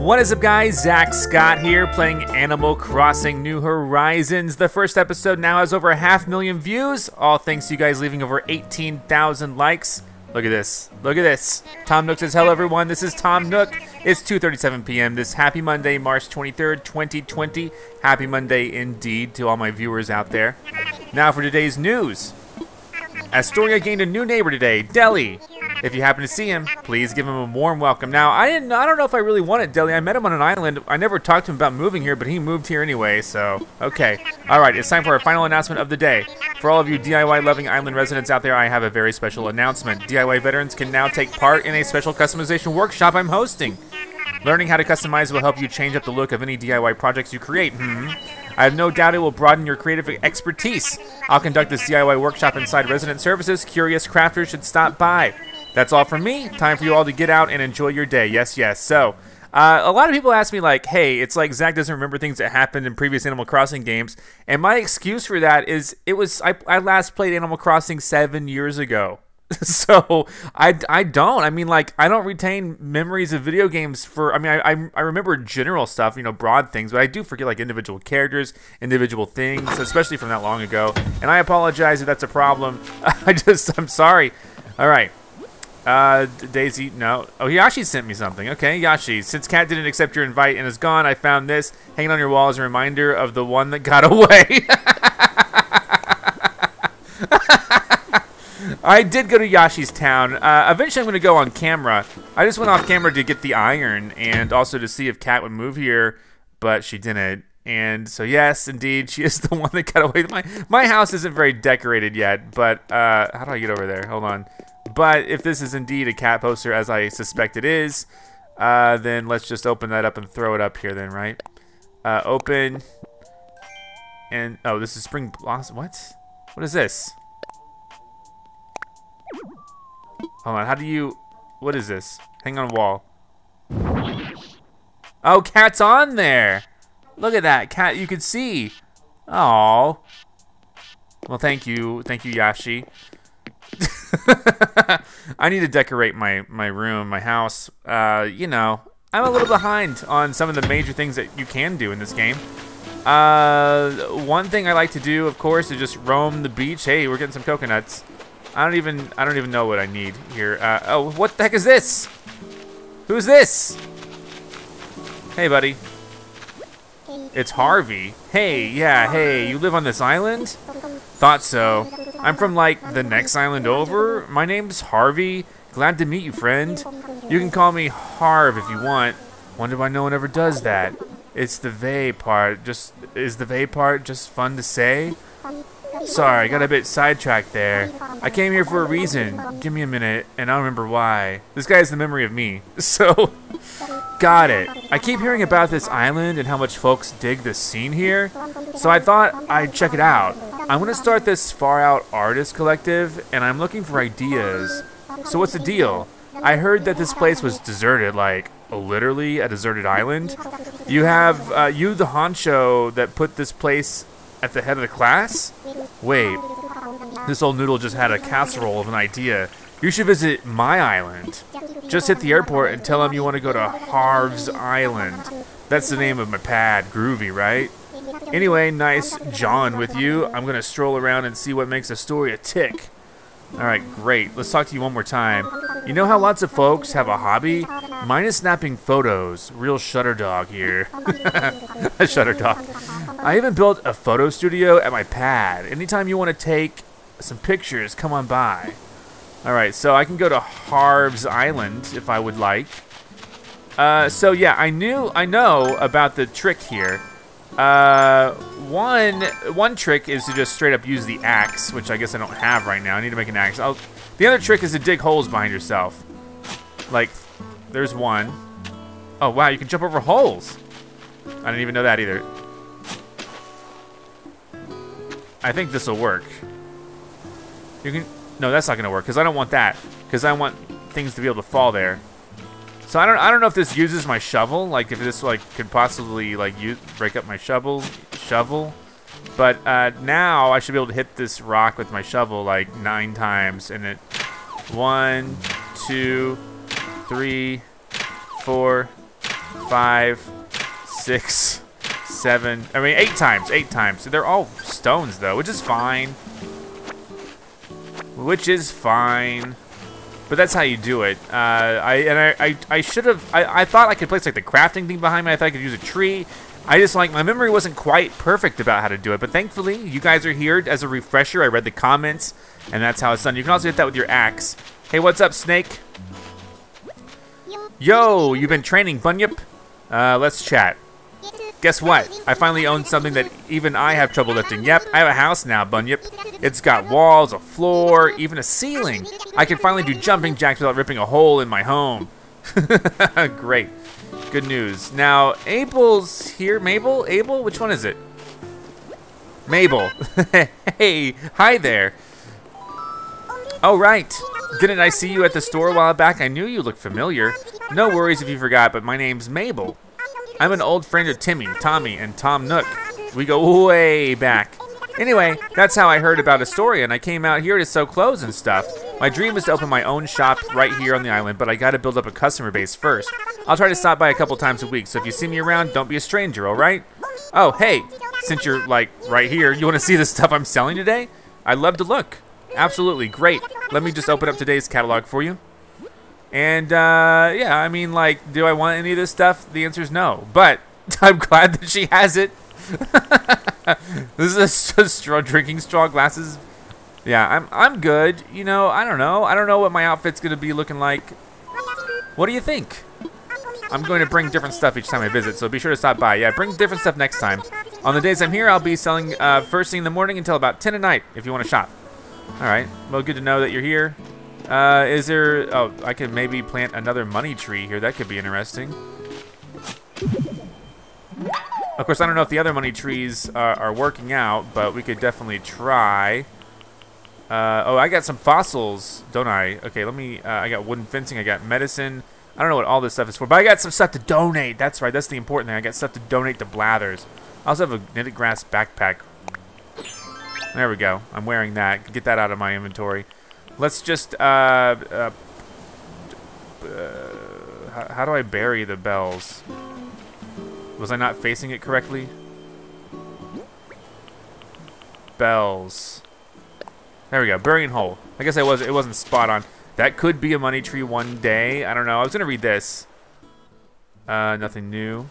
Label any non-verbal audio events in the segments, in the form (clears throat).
What is up, guys? Zack Scott here playing Animal Crossing New Horizons. The first episode now has over a half million views, all thanks to you guys leaving over 18,000 likes. Look at this. Look at this. Tom Nook says, hello, everyone. This is Tom Nook. It's 2.37 p.m. this happy Monday, March 23rd, 2020. Happy Monday indeed to all my viewers out there. Now for today's news. Astoria gained a new neighbor today, Deli. If you happen to see him, please give him a warm welcome. Now, I didn't I don't know if I really wanted Deli. I met him on an island. I never talked to him about moving here, but he moved here anyway, so okay. All right, it's time for our final announcement of the day. For all of you DIY loving island residents out there, I have a very special announcement. DIY veterans can now take part in a special customization workshop I'm hosting. Learning how to customize will help you change up the look of any DIY projects you create. Hmm. I have no doubt it will broaden your creative expertise. I'll conduct this DIY workshop inside Resident Services. Curious crafters should stop by. That's all from me. Time for you all to get out and enjoy your day. Yes, yes. So, uh, a lot of people ask me, like, hey, it's like Zack doesn't remember things that happened in previous Animal Crossing games. And my excuse for that is it was, I, I last played Animal Crossing seven years ago. (laughs) so I, I don't i mean like i don't retain memories of video games for i mean I, I, I remember general stuff you know broad things but i do forget like individual characters individual things especially from that long ago and i apologize if that's a problem (laughs) i just i'm sorry all right uh, Daisy, no. Oh, Yashi sent me something. Okay, Yashi. Since Cat didn't accept your invite and is gone, I found this hanging on your wall as a reminder of the one that got (laughs) away. (laughs) I did go to Yashi's town. Uh, eventually, I'm going to go on camera. I just went off camera to get the iron and also to see if Cat would move here, but she didn't. And so, yes, indeed, she (laughs) is the one that got away. My my house isn't very decorated yet, but uh, how do I get over there? Hold on. But if this is indeed a cat poster, as I suspect it is, uh, then let's just open that up and throw it up here then, right? Uh, open. And, oh, this is Spring Blossom. What? What is this? Hold on, how do you... What is this? Hang on wall. Oh, cat's on there! Look at that, cat, you can see. Oh. Well, thank you. Thank you, Yashi. (laughs) I need to decorate my, my room, my house. Uh, you know, I'm a little behind on some of the major things that you can do in this game. Uh, one thing I like to do, of course, is just roam the beach. Hey, we're getting some coconuts. I don't even I don't even know what I need here. Uh, oh, what the heck is this? Who's this? Hey, buddy. It's Harvey. Hey, yeah, hey, you live on this island? Thought so. I'm from, like, the next island over. My name's Harvey. Glad to meet you, friend. You can call me Harv if you want. Wonder why no one ever does that. It's the vey part. Just Is the vey part just fun to say? Sorry, I got a bit sidetracked there. I came here for a reason. Give me a minute, and I'll remember why. This guy the memory of me. (laughs) So, got it. I keep hearing about this island and how much folks dig the scene here, so I thought I'd check it out. I'm going to start this Far Out Artist Collective, and I'm looking for ideas. So what's the deal? I heard that this place was deserted, like, literally a deserted island. You have, uh, you the honcho that put this place at the head of the class? Wait, this old noodle just had a casserole of an idea. You should visit my island. Just hit the airport and tell him you want to go to Harv's Island. That's the name of my pad. Groovy, right? Anyway, nice John with you. I'm going to stroll around and see what makes Astoria tick. Alright, great. Let's talk to you one more time. You know how lots of folks have a hobby? Mine is snapping photos. Real shutter dog here. (laughs) a shutter dog. I even built a photo studio at my pad. Anytime you want to take some pictures, come on by. Alright, so I can go to Harv's Island if I would like. Uh, so yeah, I knew, I know about the trick here. Uh, one one trick is to just straight up use the axe, which I guess I don't have right now. I need to make an axe. I'll, the other trick is to dig holes behind yourself. Like, there's one. Oh, wow, you can jump over holes. I didn't even know that either. I think this will work. You can... No, that's not to work, because I don't want that. Because I want things to be able to fall there. So I don't I don't know if this uses my shovel, like if this like could possibly like use, break up my shovel shovel. But uh, now I should be able to hit this rock with my shovel like nine times and it one, two, three, four, five, six, seven. I mean, eight times. Eight times. They're all stones, though, which is fine. Which is fine. But that's how you do it. Uh, I and I, I, I should have. I, I thought I could place like the crafting thing behind me. I thought I could use a tree. I just like my memory wasn't quite perfect about how to do it. But thankfully, you guys are here as a refresher. I read the comments, and that's how it's done. You can also hit that with your axe. Hey, what's up, Snake? Yo, you've been training, Bunyip? Uh, let's chat. Guess what? I finally own something that even I have trouble lifting. Yep, I have a house now, Bunyip. It's got walls, a floor, even a ceiling. I can finally do jumping jacks without ripping a hole in my home. (laughs) Great. Good news. Now, Abel's here. Mabel? Abel? Which one is it? Mabel. (laughs) hey, hi there. Oh, right. Didn't I see you at the store a while back? I knew you looked familiar. No worries if you forgot, but my name's Mabel. I'm an old friend of Timmy, Tommy, and Tom Nook. We go way back. Anyway, that's how I heard about Astoria, and I came out here to sew clothes and stuff. My dream is to open my own shop right here on the island, but I gotta build up a customer base first. I'll try to stop by a couple times a week, so if you see me around, don't be a stranger, alright? Oh, hey, since you're, like, right here, you wanna see the stuff I'm selling today? I'd love to look. Absolutely, great. Let me just open up today's catalog for you. And, uh, yeah, I mean, like, do I want any of this stuff? The answer is no. But (laughs) I'm glad that she has it. (laughs) this is (laughs) a, straw, drinking straw glasses. Yeah, I'm, I'm good. You know, I don't know. I don't know what my outfit's to be looking like. What do you think? I'm going to bring different stuff each time I visit, so be sure to stop by. Yeah, bring different stuff next time. On the days I'm here, I'll be selling uh, first thing in the morning until about 10 at night if you want to shop. All right. Well, good to know that you're here. Uh, is there... Oh, I could maybe plant another money tree here. That could be interesting. Of course, I don't know if the other money trees are, working out, but we could definitely try. Uh, oh, I got some fossils, don't I? Okay, let me... Uh, I got wooden fencing. I got medicine. I don't know what all this stuff is for, but I got some stuff to donate. That's right. That's the important thing. I got stuff to donate to Blathers. I also have a knitted grass backpack. There we go. I'm wearing that. Get that out of my inventory. Let's just, uh, uh, uh how, how do I bury the bells? Was I not facing it correctly? Bells. There we go, burying hole. I guess I was it wasn't spot on. That could be a money tree one day. I don't know. I was gonna read this. Uh, nothing new.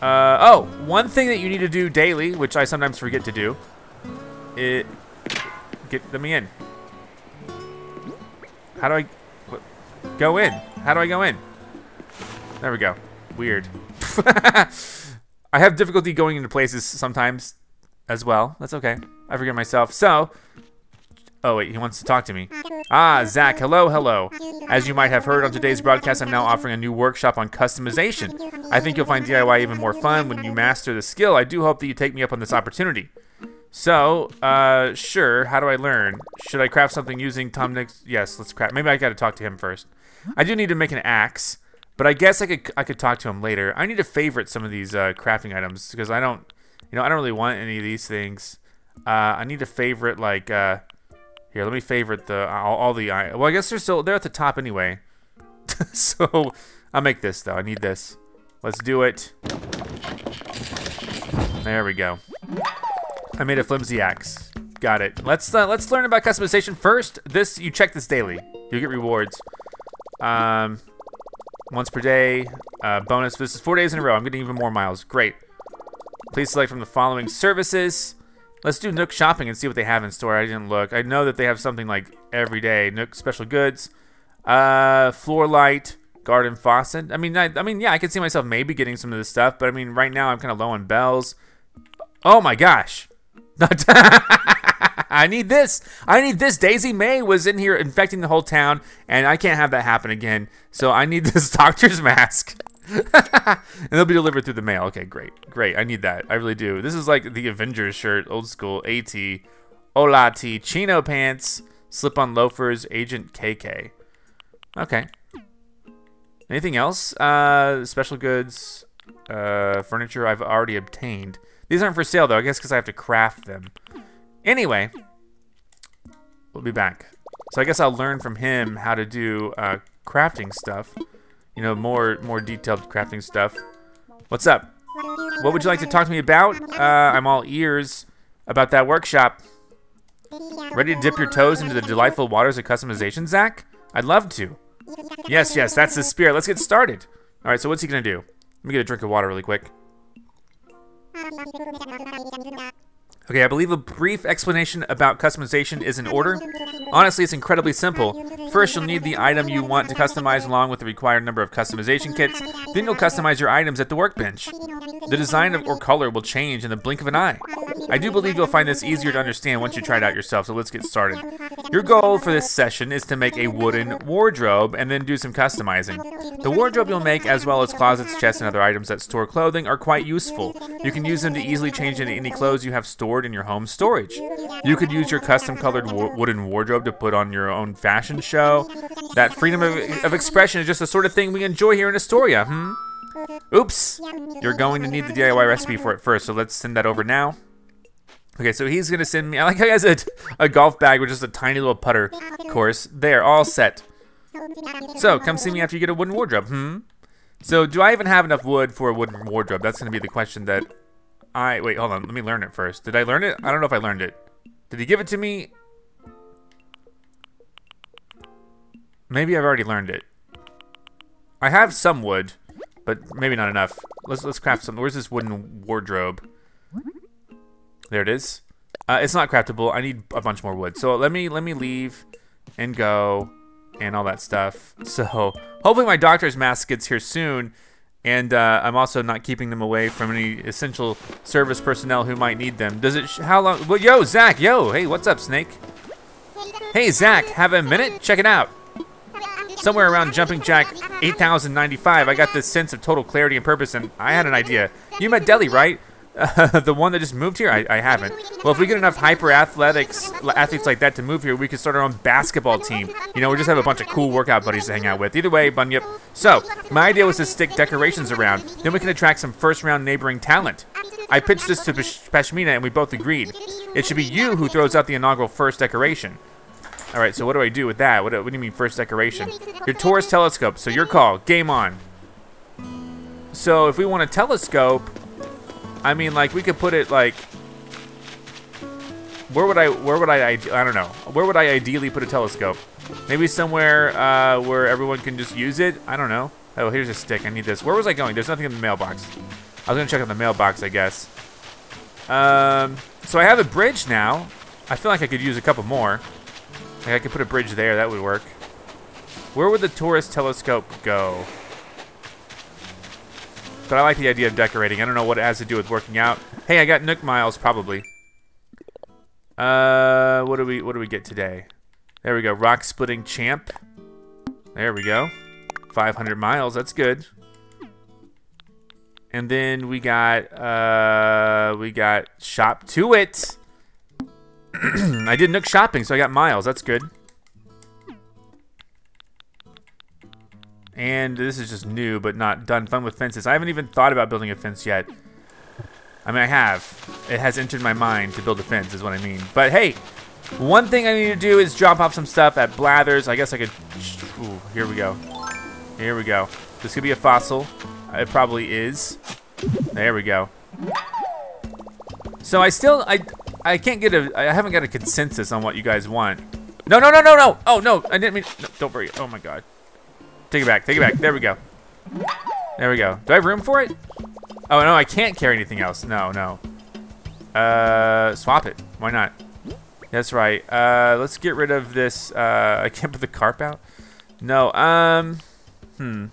Uh, oh, one thing that you need to do daily, which I sometimes forget to do, it get me in. How do I what, go in? How do I go in? There we go. Weird. (laughs) I have difficulty going into places sometimes as well. That's okay. I forget myself. So, oh wait, he wants to talk to me. Ah, Zack, hello, hello. As you might have heard on today's broadcast, I'm now offering a new workshop on customization. I think you'll find DIY even more fun when you master the skill. I do hope that you take me up on this opportunity. So, uh, sure. How do I learn? Should I craft something using Tom Nick's? Yes, let's craft. Maybe I got to talk to him first. I do need to make an axe, but I guess I could I could talk to him later. I need to favorite some of these uh, crafting items because I don't, you know, I don't really want any of these things. Uh, I need to favorite like uh, here. Let me favorite the all, all the. Well, I guess they're still they're at the top anyway. (laughs) so I'll make this though. I need this. Let's do it. There we go. I made a flimsy axe. Got it. Let's uh, let's learn about customization first. This you check this daily. You get rewards. Um, once per day. Uh, bonus. This is four days in a row. I'm getting even more miles. Great. Please select from the following services. Let's do Nook shopping and see what they have in store. I didn't look. I know that they have something like every day. Nook special goods. Uh, floor light, garden faucet. I mean, I, I mean, yeah, I could see myself maybe getting some of this stuff, but I mean, right now I'm kind of low on bells. Oh my gosh. (laughs) I need this. I need this. Daisy Mae was in here infecting the whole town, and I can't have that happen again. So I need (laughs) this doctor's mask. (laughs) and they'll be delivered through the mail. Okay, great. Great. I need that. I really do. This is like the Avengers shirt, old school AT, Olati, chino pants, slip on loafers, Agent KK. Okay. Anything else? Uh, special goods, uh, furniture I've already obtained. These aren't for sale, though, I guess because I have to craft them. Anyway, we'll be back. So I guess I'll learn from him how to do uh, crafting stuff. you know, more more detailed crafting stuff. What's up? What would you like to talk to me about? Uh, I'm all ears about that workshop. Ready to dip your toes into the delightful waters of customization, Zack? I'd love to. Yes, yes, that's the spirit. Let's get started. All right, so what's he gonna do? Let me get a drink of water really quick. あら、今、水の上じゃ、まずは入りじゃ、水のが。Okay, I believe a brief explanation about customization is in order. Honestly, it's incredibly simple. First, you'll need the item you want to customize along with the required number of customization kits. Then you'll customize your items at the workbench. The design or color will change in the blink of an eye. I do believe you'll find this easier to understand once you try it out yourself, so let's get started. Your goal for this session is to make a wooden wardrobe and then do some customizing. The wardrobe you'll make, as well as closets, chests, and other items that store clothing, are quite useful. You can use them to easily change into any clothes you have stored in your home storage. You could use your custom colored wo wooden wardrobe to put on your own fashion show. That freedom of, of expression is just the sort of thing we enjoy here in Astoria, hmm? Oops! You're going to need the DIY recipe for it first, so let's send that over now. Okay, so he's gonna send me. I like how he has a, a golf bag with just a tiny little putter Of course. There, all set. So, come see me after you get a wooden wardrobe. Hmm. So, do I even have enough wood for a wooden wardrobe? That's gonna be the question that I wait. Hold on. Let me learn it first. Did I learn it? I don't know if I learned it. Did he give it to me? Maybe I've already learned it. I have some wood, but maybe not enough. Let's let's craft some. Where's this wooden wardrobe? There it is. Uh, it's not craftable. I need a bunch more wood. So let me let me leave and go and all that stuff. So hopefully my doctor's mask gets here soon. And uh, I'm also not keeping them away from any essential service personnel who might need them. Does it? how long? Well, yo, Zack. Yo, hey, what's up, Snake? Hey, Zack. Have a minute? Check it out. Somewhere around Jumping Jack 8095, I got this sense of total clarity and purpose, and I had an idea. You met Deli, right? (laughs) The one that just moved here? I, I haven't. Well, if we get enough hyper athletics athletes like that to move here, we could start our own basketball team. You know, we just have a bunch of cool workout buddies to hang out with. Either way, Bunyip. So, my idea was to stick decorations around. Then we can attract some first-round neighboring talent. I pitched this to Pash Pashmina, and we both agreed. It should be you who throws out the inaugural first decoration. All right, so what do I do with that? What, what do you mean first decoration? Your tourist telescope. So your call. Game on. So if we want a telescope, I mean, like we could put it like. Where would I? Where would I? I don't know. Where would I ideally put a telescope? Maybe somewhere uh, where everyone can just use it. I don't know. Oh, here's a stick. I need this. Where was I going? There's nothing in the mailbox. I was gonna check on the mailbox, I guess. Um, so I have a bridge now. I feel like I could use a couple more. Like I could put a bridge there. That would work. Where would the tourist telescope go? But I like the idea of decorating. I don't know what it has to do with working out. Hey, I got Nook Miles, probably. Uh, what do we what do we get today? There we go. Rock splitting champ. There we go. 500 miles. That's good. And then we got uh we got shop to it. (clears throat) I did Nook shopping, so I got miles. That's good. And this is just new, but not done. Fun with fences. I haven't even thought about building a fence yet. I mean, I have. It has entered my mind to build a fence, is what I mean. But hey, one thing I need to do is drop off some stuff at Blathers. I guess I could... Ooh, here we go. Here we go. This could be a fossil. Uh, it probably is. There we go. So I still... I I can't get a... I haven't got a consensus on what you guys want. No, no, no, no, no! Oh, no! I didn't mean... No, don't worry. Oh, my God. Take it back. Take it back. There we go. There we go. Do I have room for it? Oh, no, I can't carry anything else. No, no. Uh, swap it. Why not? That's right. Uh, let's get rid of this. Uh, (laughs) I can't put the carp out. No. Um. Hmm.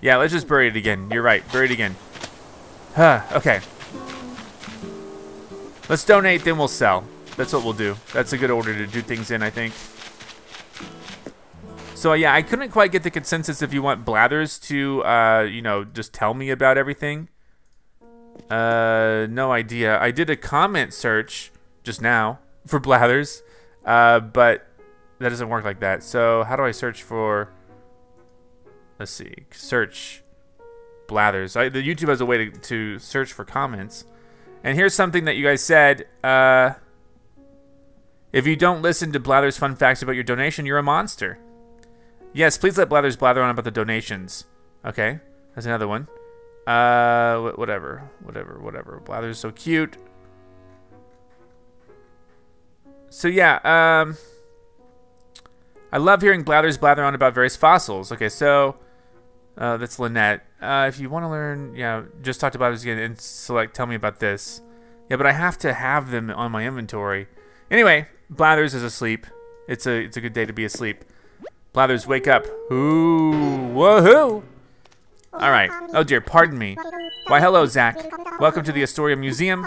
Yeah, let's just bury it again. You're right. Bury it again. Huh. Okay. Let's donate, then we'll sell. That's what we'll do. That's a good order to do things in, I think. So yeah, I couldn't quite get the consensus if you want Blathers to, uh, you know, just tell me about everything. Uh, no idea. I did a comment search just now for Blathers, uh, but that doesn't work like that. So how do I search for? Let's see. Search Blathers. I, the YouTube has a way to, to search for comments. And here's something that you guys said. Uh, If you don't listen to Blather's fun facts about your donation, you're a monster. Yes, please let Blathers blather on about the donations. Okay, that's another one. Uh, whatever, whatever, whatever. Blather's so cute. So yeah, um, I love hearing Blathers blather on about various fossils. Okay, so uh, that's Lynette. Uh, if you want to learn, yeah, just talk to Blathers again and select Tell me about this. Yeah, but I have to have them on my inventory. Anyway, Blathers is asleep. It's a it's a good day to be asleep. Blathers, wake up. Ooh, woohoo! All right. Oh dear, pardon me. Why, hello, Zack. Welcome to the Astoria Museum.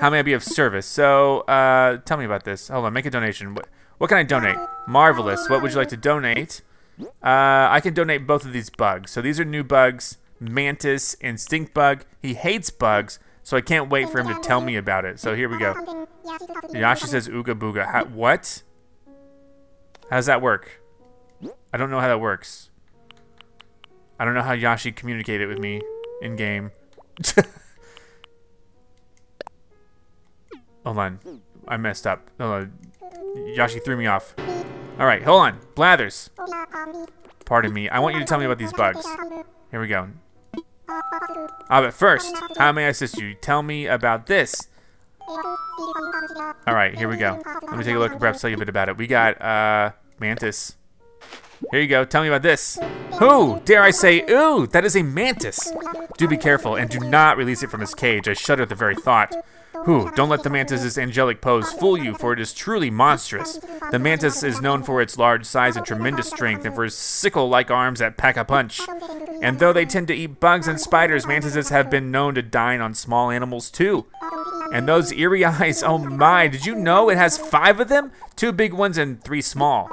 How may I be of service? So, uh, tell me about this. Hold on, make a donation. What, what can I donate? Marvelous. What would you like to donate? Uh, I can donate both of these bugs. So these are new bugs, Mantis and Stink Bug. He hates bugs, so I can't wait for him to tell me about it. So here we go. Yashi says Ooga Booga. How, what? How does that work? I don't know how that works. I don't know how Yashi communicated with me in game. (laughs) hold on. I messed up. Hold on. Yashi threw me off. Alright, hold on. Blathers. Pardon me. I want you to tell me about these bugs. Here we go. Ah, but first, how may I assist you? Tell me about this. Alright, here we go. Let me take a look and perhaps tell you a bit about it. We got, uh, Mantis. Here you go. Tell me about this. Who? Dare I say, ooh, that is a mantis. Do be careful and do not release it from its cage. I shudder at the very thought. Who? Don't let the mantis's angelic pose fool you, for it is truly monstrous. The mantis is known for its large size and tremendous strength, and for its sickle-like arms that pack a punch. And though they tend to eat bugs and spiders, mantises have been known to dine on small animals too. And those eerie (laughs) eyes, oh my, did you know it has five of them? Two big ones and three small.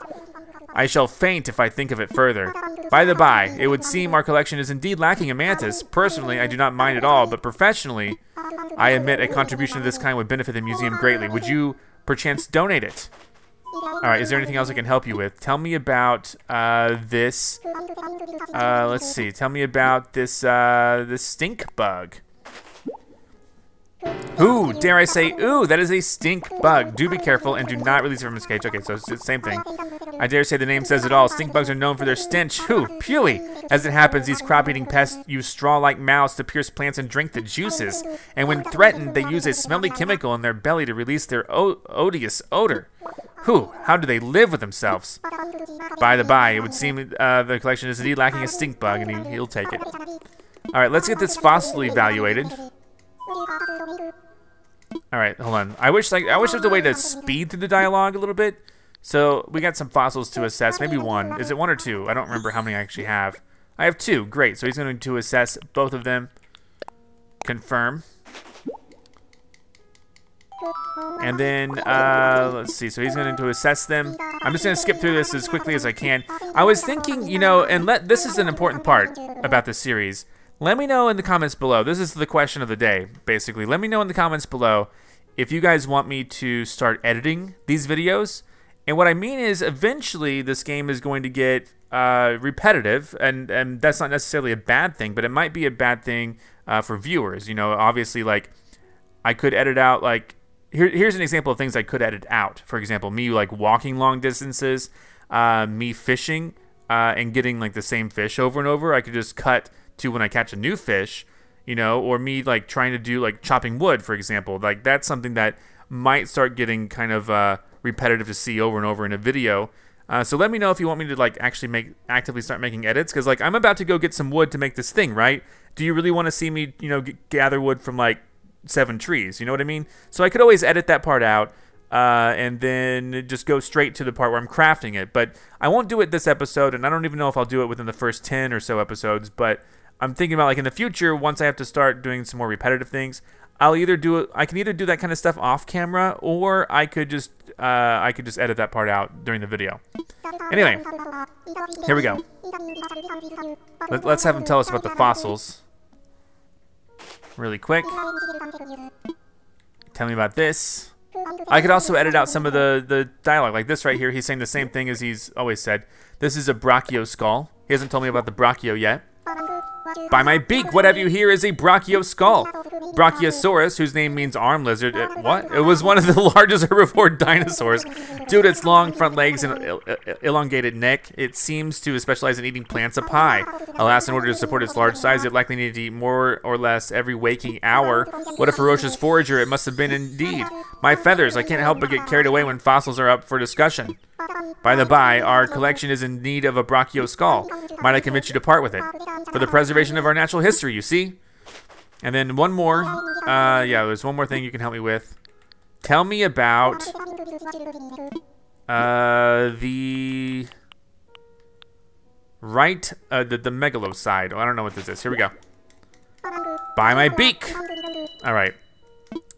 I shall faint if I think of it further. By the by, it would seem our collection is indeed lacking a mantis. Personally, I do not mind at all, but professionally, I admit a contribution of this kind would benefit the museum greatly. Would you, perchance, donate it? Alright, is there anything else I can help you with? Tell me about uh, this. Uh, let's see. Tell me about this, uh, this stink bug. Ooh, dare I say, ooh, that is a stink bug. Do be careful and do not release it from its cage. Okay, so it's the same thing. I dare say the name says it all. Stink bugs are known for their stench. Whew, pewy. As it happens, these crop-eating pests use straw-like mouths to pierce plants and drink the juices. And when threatened, they use a smelly chemical in their belly to release their odious odor. Whew, how do they live with themselves? By the by, it would seem uh, the collection is indeed lacking a stink bug, and he, he'll take it. All right, let's get this fossil evaluated. All right, hold on. I wish like I wish there was a way to speed through the dialogue a little bit. So we got some fossils to assess. Maybe one. Is it one or two? I don't remember how many I actually have. I have two. Great. So he's going to assess both of them. Confirm. And then, uh, let's see. So he's going to assess them. I'm just going to skip through this as quickly as I can. I was thinking, you know, and let this is an important part about this series. Let me know in the comments below. This is the question of the day, basically. Let me know in the comments below if you guys want me to start editing these videos. And what I mean is, eventually, this game is going to get uh, repetitive, and, and that's not necessarily a bad thing, but it might be a bad thing uh, for viewers. You know, obviously, like, I could edit out, like, here, here's an example of things I could edit out. For example, me, like, walking long distances, uh, me fishing, uh, and getting, like, the same fish over and over. I could just cut to when I catch a new fish, you know, or me like trying to do like chopping wood, for example. Like that's something that might start getting kind of uh, repetitive to see over and over in a video. Uh, so let me know if you want me to like actually make actively start making edits because like I'm about to go get some wood to make this thing, right? Do you really want to see me, you know, gather wood from like seven trees? You know what I mean? So I could always edit that part out. Uh, and then just go straight to the part where I'm crafting it. But I won't do it this episode, and I don't even know if I'll do it within the first 10 or so episodes. But I'm thinking about like in the future, once I have to start doing some more repetitive things, I'll either do it. I can either do that kind of stuff off camera, or I could just uh, I could just edit that part out during the video. Anyway, here we go. Let, us have him tell us about the fossils. Really quick. Tell me about this. I could also edit out some of the, the dialogue, like this right here. He's saying the same thing as he's always said. This is a brachio skull. He hasn't told me about the brachio yet. By my beak, what have you here is a brachio skull. Brachiosaurus, whose name means arm lizard, it, what? It was one of the (laughs) largest herbivore dinosaurs. Due to its long front legs and elongated neck, it seems to specialize in eating plants of pie. Alas, in order to support its large size, it likely needed to eat more or less every waking hour. What a ferocious forager it must have been indeed. My feathers, I can't help but get carried away when fossils are up for discussion. By the by, our collection is in need of a brachio skull. Might I convince you to part with it? For the preservation of our natural history, you see? And then one more. Uh, yeah, there's one more thing you can help me with. Tell me about uh, the right, uh, the, the megalocide. Oh, I don't know what this is. Here we go. By my beak. All right.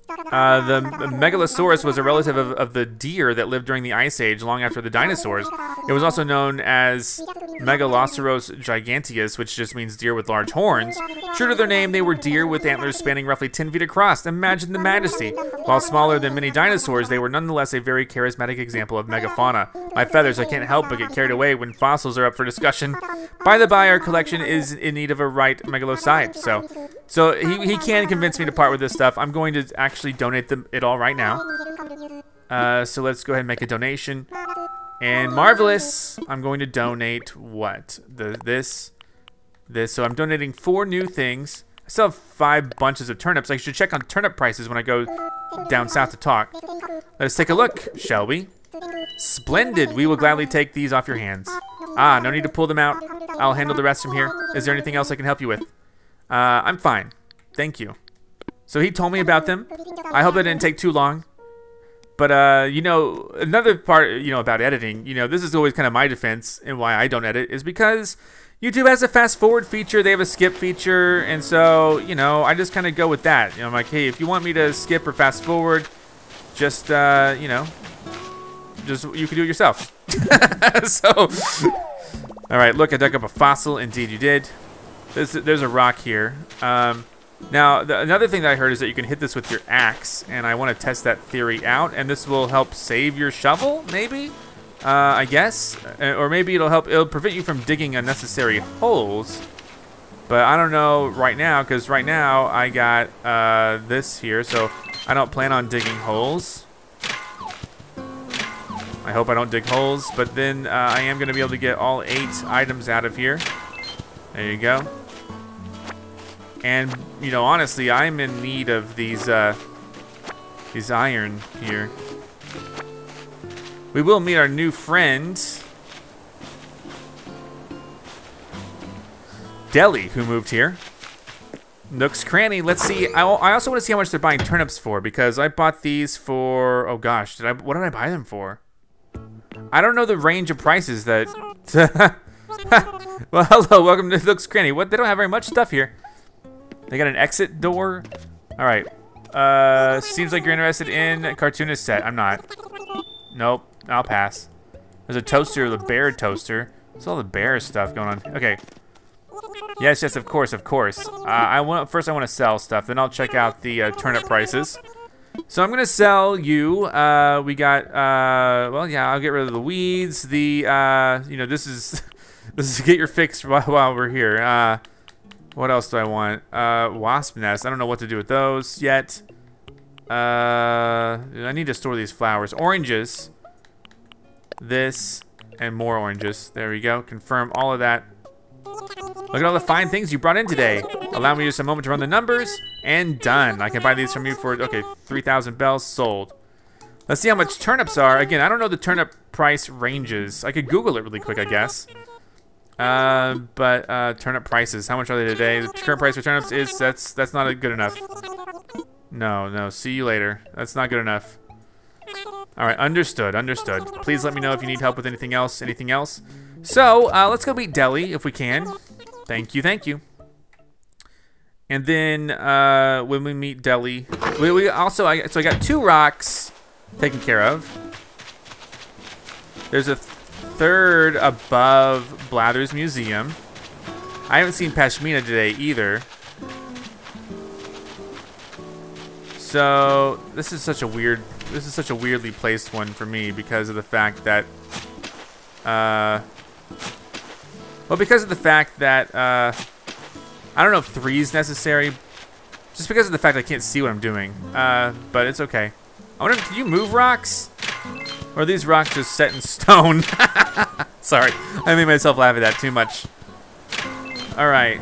Uh, the, Megalosaurus was a relative of, of, the deer that lived during the Ice Age long after the dinosaurs. It was also known as Megaloceros giganteus, which just means deer with large horns. True to their name, they were deer with antlers spanning roughly 10 feet across. Imagine the majesty. While smaller than many dinosaurs, they were nonetheless a very charismatic example of megafauna. My feathers, I can't help but get carried away when fossils are up for discussion. By the by, our collection is in need of a right megalocide, so so he, he can convince me to part with this stuff. I'm going to actually donate them, it all right now. Uh, so let's go ahead and make a donation. And marvelous, I'm going to donate what? The this, this. So I'm donating four new things. I still have five bunches of turnips. I should check on turnip prices when I go down south to talk. Let's take a look, shall we? Splendid. We will gladly take these off your hands. Ah, no need to pull them out. I'll handle the rest from here. Is there anything else I can help you with? Uh, I'm fine. Thank you. So he told me about them. I hope that didn't take too long. But, uh, you know, another part, you know, about editing, you know, this is always kind of my defense and why I don't edit is because YouTube has a fast forward feature, they have a skip feature, and so, you know, I just kind of go with that. You know, I'm like, hey, if you want me to skip or fast forward, just, uh, you know, just, you can do it yourself. (laughs) so, all right, look, I dug up a fossil. Indeed, you did. There's, there's a rock here. Um, now, the, another thing that I heard is that you can hit this with your axe, and I want to test that theory out, and this will help save your shovel, maybe? Uh, I guess? Uh, or maybe it'll help, it'll prevent you from digging unnecessary holes. But I don't know right now, because right now I got uh, this here, so I don't plan on digging holes. I hope I don't dig holes, but then uh, I am going to be able to get all eight items out of here. There you go. And, you know, honestly, I'm in need of these, uh, these iron here. We will meet our new friend, Deli, who moved here. Nook's Cranny. Let's see. I, I also want to see how much they're buying turnips for because I bought these for. Oh gosh, did I? What did I buy them for? I don't know the range of prices that. (laughs) well, hello, welcome to Nook's Cranny. What? They don't have very much stuff here. They got an exit door. All right. Uh, seems like you're interested in cartoonist set. I'm not. Nope. I'll pass. There's a toaster, the bear toaster. There's all the bear stuff going on. Okay. Yes, yes, of course, of course. Uh, I want first. I want to sell stuff. Then I'll check out the uh, turnip prices. So I'm gonna sell you. Uh, we got. Uh, well, yeah. I'll get rid of the weeds. The. Uh, you know, this is. (laughs) this is get your fix while, while we're here. What else do I want? Uh, wasp nest. I don't know what to do with those yet. Uh, I need to store these flowers. Oranges. This and more oranges. There we go. Confirm all of that. Look at all the fine things you brought in today. Allow me just a moment to run the numbers. And done. I can buy these from you for, okay, 3,000 bells sold. Let's see how much turnips are. Again, I don't know the turnip price ranges. I could Google it really quick, I guess. Uh, but uh, turnip prices. How much are they today? The current price for turnips is that's that's not good enough. No, no. See you later. That's not good enough. All right, understood, understood. Please let me know if you need help with anything else. Anything else? So uh, let's go meet Deli if we can. Thank you, thank you. And then uh, when we meet Deli, we, we also I, so I got two rocks taken care of. There's a third above Blather's Museum. I haven't seen Pashmina today either. So this is such a weird this is such a weirdly placed one for me because of the fact that uh well because of the fact that uh I don't know if three is necessary Just because of the fact I can't see what I'm doing. Uh, but it's okay. I wonder, can you move rocks? Or are these rocks just set in stone? (laughs) Sorry, I made myself laugh at that too much. All right.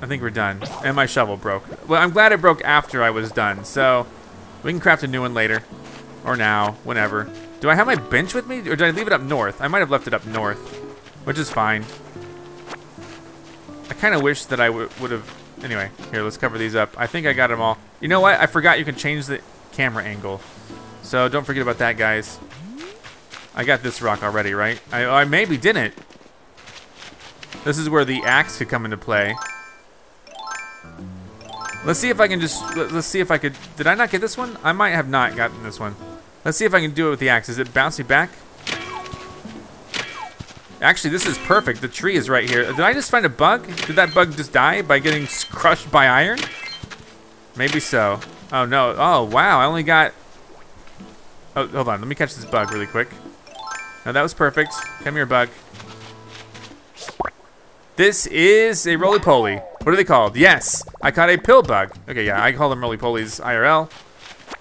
I think we're done. And my shovel broke. Well, I'm glad it broke after I was done, so we can craft a new one later. Or now, whenever. Do I have my bench with me, or did I leave it up north? I might have left it up north, which is fine. I kind of wish that I would have... Anyway, here, let's cover these up. I think I got them all. You know what? I forgot you can change the camera angle. So don't forget about that, guys. I got this rock already, right? I, oh, I maybe didn't. This is where the axe could come into play. Let's see if I can just, let's see if I could, did I not get this one? I might have not gotten this one. Let's see if I can do it with the axe. Is it bouncy back? Actually, this is perfect. The tree is right here. Did I just find a bug? Did that bug just die by getting crushed by iron? Maybe so. Oh, no. Oh, wow. I only got... Oh, hold on. Let me catch this bug really quick. No, that was perfect. Come here, bug. This is a roly-poly. What are they called? Yes, I caught a pill bug. Okay, yeah, I call them roly-polies IRL.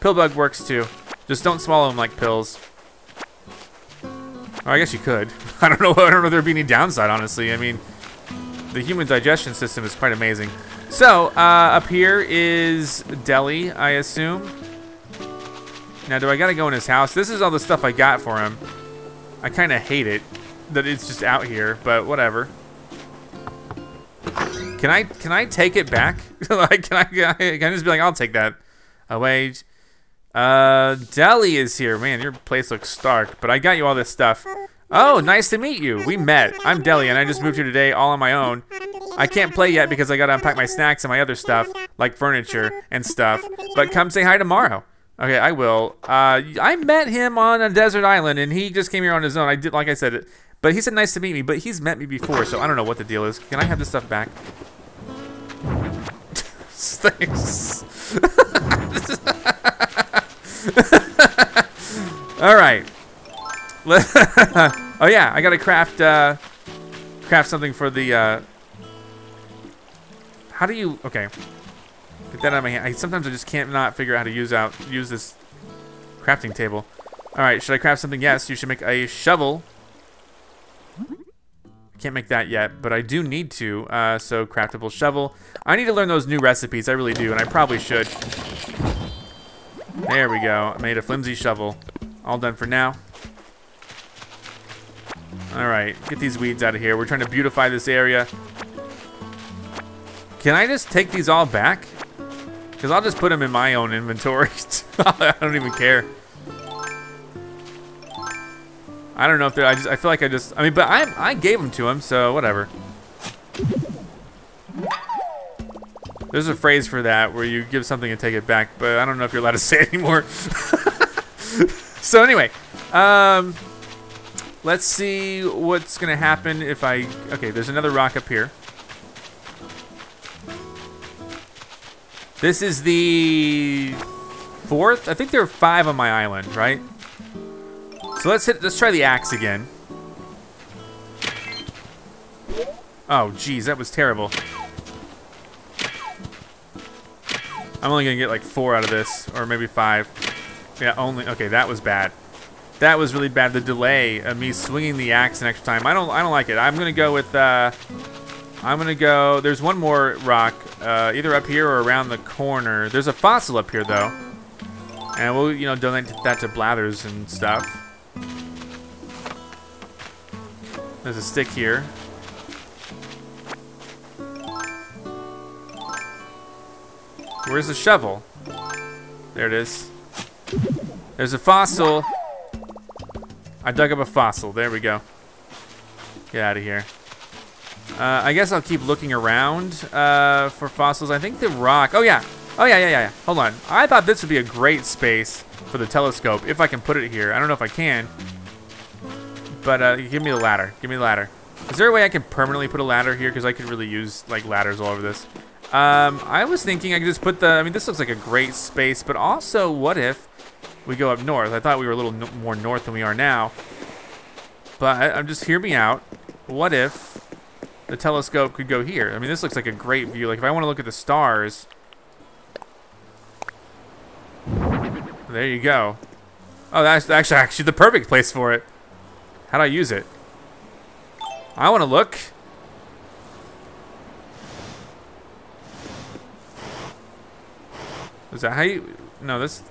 Pill bug works too. Just don't swallow them like pills. Oh, I guess you could. (laughs) I don't know. I don't know if there'd be any downside, honestly. I mean, the human digestion system is quite amazing. So, uh, up here is Deli, I assume. Now, do I gotta go in his house? This is all the stuff I got for him. I kind of hate it that it's just out here, but whatever. Can I can I take it back? (laughs) like, can I, can I just be like, I'll take that away? Uh, Deli is here. Man, your place looks stark, but I got you all this stuff. Oh, nice to meet you. We met. I'm Deli, and I just moved here today all on my own. I can't play yet because I gotta unpack my snacks and my other stuff, like furniture and stuff. But come say hi tomorrow. Okay, I will. Uh, I met him on a desert island, and he just came here on his own. I did, like I said, but he said nice to meet me. But he's met me before, so I don't know what the deal is. Can I have this stuff back? (laughs) Thanks. (laughs) All right. (laughs) oh yeah, I gotta craft uh, craft something for the. Uh, how do you? Okay. Get that out of my hand. I, sometimes I just can't not figure out how to use out use this crafting table. All right, should I craft something? Yes, you should make a shovel. Can't make that yet, but I do need to. Uh, so craftable shovel. I need to learn those new recipes. I really do, and I probably should. There we go. I made a flimsy shovel. All done for now. All right, get these weeds out of here. We're trying to beautify this area. Can I just take these all back? Because I'll just put them in my own inventory. (laughs) I don't even care. I don't know if they're. I just. I feel like I just. I mean, but I. I gave them to him, so whatever. There's a phrase for that where you give something and take it back, but I don't know if you're allowed to (laughs) say it anymore. (laughs) so anyway, um, let's see what's gonna happen if I. Okay, there's another rock up here. This is the fourth. I think there are five on my island, right? So let's hit. Let's try the axe again. Oh, geez, that was terrible. I'm only gonna get like four out of this, or maybe five. Yeah, only. Okay, that was bad. That was really bad. The delay of me swinging the axe an extra time. I don't. I don't like it. I'm gonna go with. Uh, I'm gonna go. There's one more rock, uh, either up here or around the corner. There's a fossil up here though, and we'll, you know, donate that to Blathers and stuff. There's a stick here. Where's the shovel? There it is. There's a fossil. I dug up a fossil. There we go. Get out of here. Uh, I guess I'll keep looking around uh, for fossils. I think the rock. Oh yeah. Oh yeah, yeah, yeah. Hold on. I thought this would be a great space for the telescope if I can put it here. I don't know if I can. But uh, give me the ladder. Give me the ladder. Is there a way I can permanently put a ladder here? Because I could really use like ladders all over this. Um, I was thinking I could just put the. I mean, this looks like a great space. But also, what if we go up north? I thought we were a little no more north than we are now. But I'm just hear me out. What if the telescope could go here. I mean, this looks like a great view. Like, if I want to look at the stars... There you go. Oh, that's actually, actually the perfect place for it. How do I use it? I want to look. Is that how you... No, this...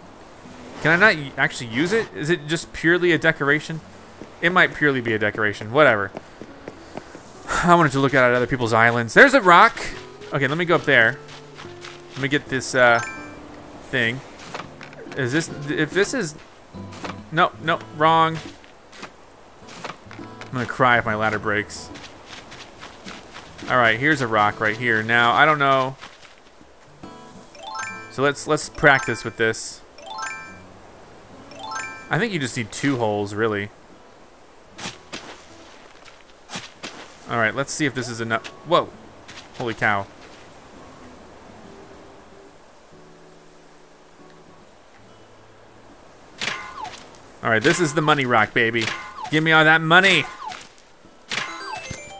Can I not actually use it? Is it just purely a decoration? It might purely be a decoration. Whatever. (sighs) I wanted to look out at other people's islands. There's a rock. Okay, let me go up there. Let me get this uh, thing. Is this... If this is... No, no, wrong. I'm gonna cry if my ladder breaks. Alright, here's a rock right here. Now, I don't know... So let's let's practice with this. I think you just need two holes, really. Alright, let's see if this is enough. Whoa! Holy cow. Alright, this is the money rock, baby. Give me all that money!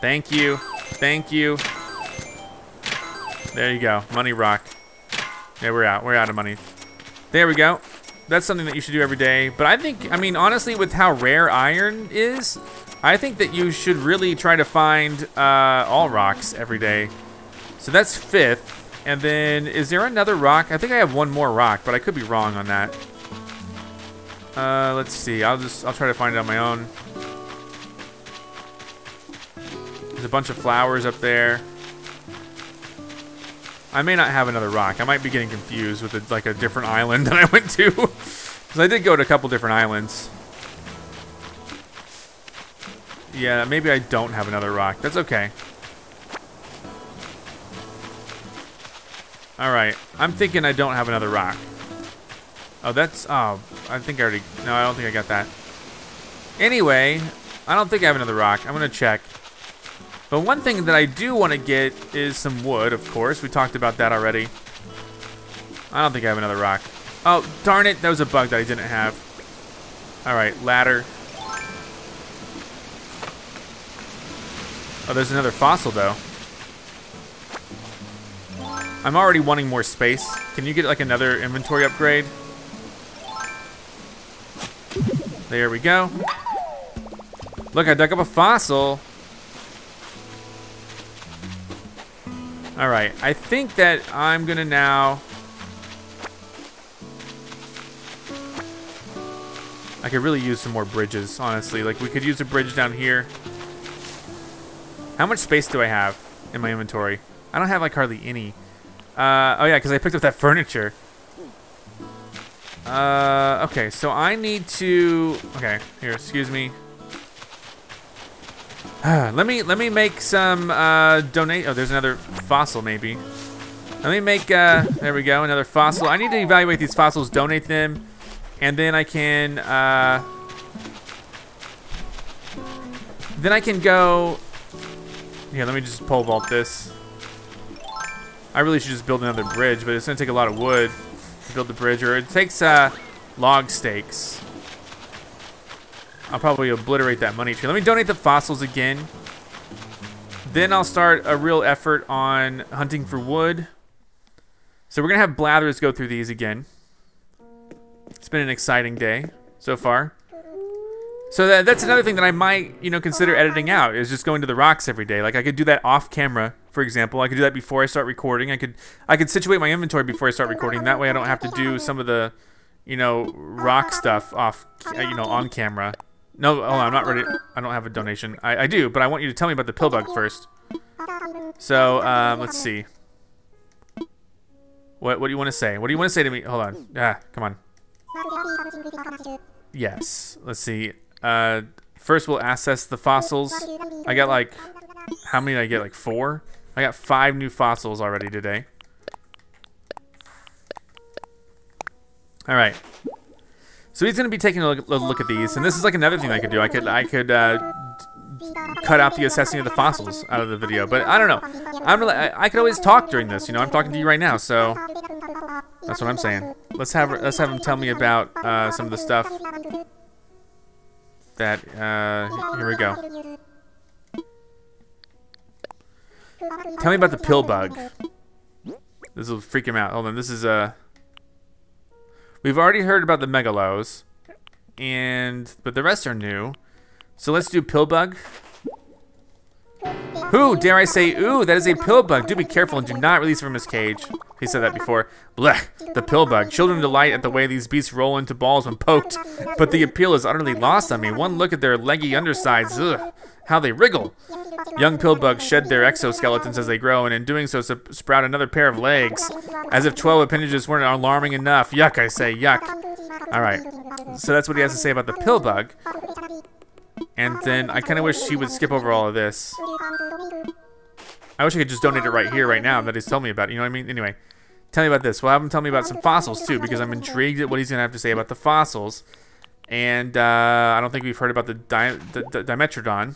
Thank you. Thank you. There you go. Money rock. Yeah, we're out. We're out of money. There we go. That's something that you should do every day. But I think, I mean, honestly, with how rare iron is, I think that you should really try to find uh, all rocks every day. So that's fifth. And then, is there another rock? I think I have one more rock, but I could be wrong on that. Uh, let's see. I'll just, I'll try to find it on my own. There's a bunch of flowers up there. I may not have another rock. I might be getting confused with a, like a different island (laughs) that I went to. (laughs) Because I did go to a couple different islands. Yeah, maybe I don't have another rock. That's okay. Alright. I'm thinking I don't have another rock. Oh, that's... Oh, I think I already... No, I don't think I got that. Anyway, I don't think I have another rock. I'm going to check. But one thing that I do want to get is some wood, of course. We talked about that already. I don't think I have another rock. Oh, darn it. That was a bug that I didn't have. All right, ladder. Oh, there's another fossil, though. I'm already wanting more space. Can you get, like, another inventory upgrade? There we go. Look, I dug up a fossil. Alright, I think that I'm gonna now... I could really use some more bridges, honestly. Like, we could use a bridge down here. How much space do I have in my inventory? I don't have, like, hardly any. Uh, oh, yeah, because I picked up that (laughs) furniture. Uh, okay, so I need to... Okay, here, excuse me. (sighs) let me let me make some uh, donate. Oh, there's another fossil maybe. Let me make. Uh, there we go, another fossil. I need to evaluate these fossils, donate them, and then I can. Uh, then I can go. Yeah, let me just pole vault this. I really should just build another bridge, but it's gonna take a lot of wood to build the bridge, or it takes uh, log stakes. I'll probably obliterate that money tree. Let me donate the fossils again. Then I'll start a real effort on hunting for wood. So we're to have Blathers go through these again. It's been an exciting day so far. So that, that's another thing that I might, you know, consider editing out is just going to the rocks every day. Like I could do that off camera, for example. I could do that before I start recording. I could I could situate my inventory before I start recording. That way I don't have to do some of the, you know, rock stuff off, you know, on camera. No, hold on, I'm not ready. I don't have a donation. I, I do, but I want you to tell me about the pill bug first. So, um, let's see. What, what do you want to say? What do you want to say to me? Hold on. Ah, come on. Yes. Let's see. Uh, first we'll assess the fossils. I got like, how many did I get? Like four? I got five new fossils already today. All right. So he's going to be taking a look, a look, at these, and this is like another thing I could do. I could I could uh, cut out the assessing of the fossils out of the video, but I don't know. I'm I, I could always talk during this. You know, I'm talking to you right now, so that's what I'm saying. Let's have let's have him tell me about uh, some of the stuff that. Uh, here we go. Tell me about the pill bug. This will freak him out. Hold on, this is Uh, we've already heard about the megalos, and but the rest are new. So let's do pill bug. Who, dare I say, ooh, that is a pill bug. Do be careful and do not release from his cage. He said that before. Blech, the pill bug. Children delight at the way these beasts roll into balls when poked, but the appeal is utterly lost on me. One look at their leggy undersides, ugh, how they wriggle. Young pill bugs shed their exoskeletons as they grow, and in doing so sprout another pair of legs. As if 12 appendages weren't alarming enough. Yuck, I say, yuck. Alright, so that's what he has to say about the pill bug. And then I kind of wish he would skip over all of this. I wish I could just donate it right here, right now, that he's telling me about. You know what I mean? Anyway, tell me about this. Well, have him tell me about some fossils, too, because I'm intrigued at what he's going to have to say about the fossils. And uh, I don't think we've heard about the, Di the, the Dimetrodon.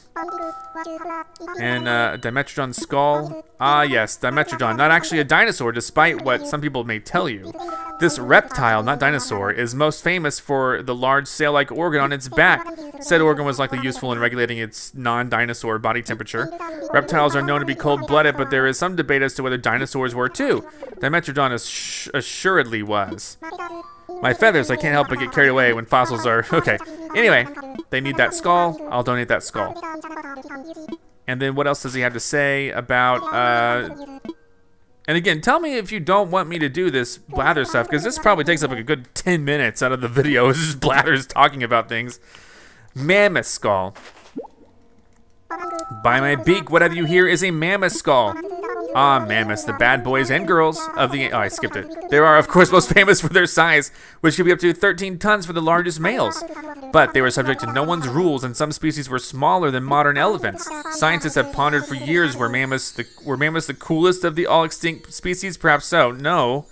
And uh, Dimetrodon skull. Ah, yes, Dimetrodon. Not actually a dinosaur, despite what some people may tell you. This reptile, not dinosaur, is most famous for the large sail-like organ on its back. Said organ was likely useful in regulating its non-dinosaur body temperature. Reptiles are known to be cold-blooded, but there is some debate as to whether dinosaurs were too. Dimetrodon assuredly was. My feathers, I can't help but get carried away when fossils are... Okay. Anyway, they need that skull. I'll donate that skull. And then what else does he have to say about... Uh, and again, tell me if you don't want me to do this blather stuff, because this probably takes up like a good 10 minutes out of the video. It's (laughs) just blathers talking about things. Mammoth skull. By my beak, what have you here is a mammoth skull. Ah, mammoths, the bad boys and girls of the... Oh, I skipped it. They are, of course, most (laughs) famous for their size, which could be up to 13 tons for the largest males. But they were subject to no one's rules, and some species were smaller than modern elephants. Scientists have pondered for years were mammoths the, were mammoths the coolest of the all-extinct species? Perhaps so. No,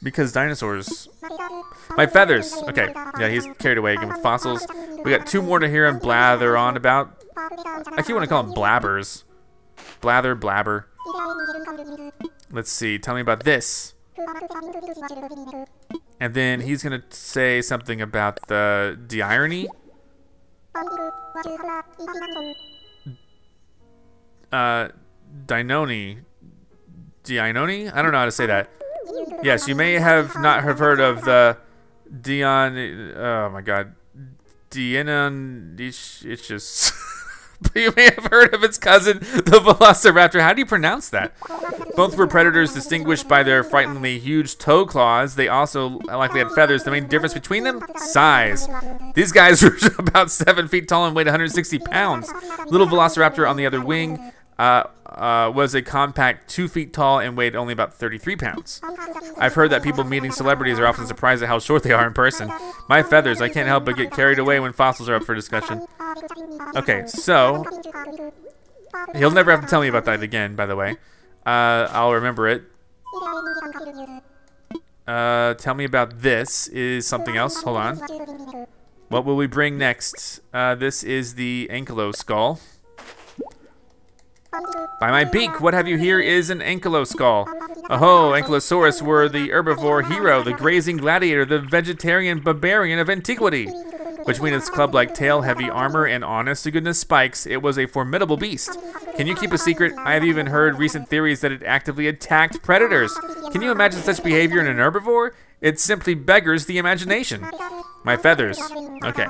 because dinosaurs... My feathers. Okay, yeah, he's carried away again with fossils. We got two more to hear him blather on about. I keep want to call them blabbers. Blather, blabber. Let's see. Tell me about this. And then he's going to say something about the deirony. Uh, Dinoni. Dinoni? I don't know how to say that. Yes, you may have not have heard of the Dion. Oh my god. Dienon. It's just. (laughs) (laughs) you may have heard of its cousin, the velociraptor. How do you pronounce that? Both were predators distinguished by their frighteningly huge toe claws. They also likely had feathers. The main difference between them? Size. These guys (laughs) were about 7 feet tall and weighed 160 pounds. Little velociraptor on the other wing uh, uh, was a compact two feet tall and weighed only about 33 pounds. I've heard that people meeting celebrities are often surprised at how short they are in person. My feathers, I can't help but get carried away when fossils are up for discussion. Okay, so he'll never have to tell me about that again. By the way, uh, I'll remember it. Uh, tell me about this. Is something else? Hold on. What will we bring next? Uh, this is the Ankylo skull. By my beak, what have you here is an ankylo skull. Oh, Ankylosaurus were the herbivore hero, the grazing gladiator, the vegetarian barbarian of antiquity. Between its club-like tail, heavy armor, and honest-to-goodness spikes, it was a formidable beast. Can you keep a secret? I have even heard recent theories that it actively attacked predators. Can you imagine such behavior in an herbivore? It simply beggars the imagination. My feathers. Okay.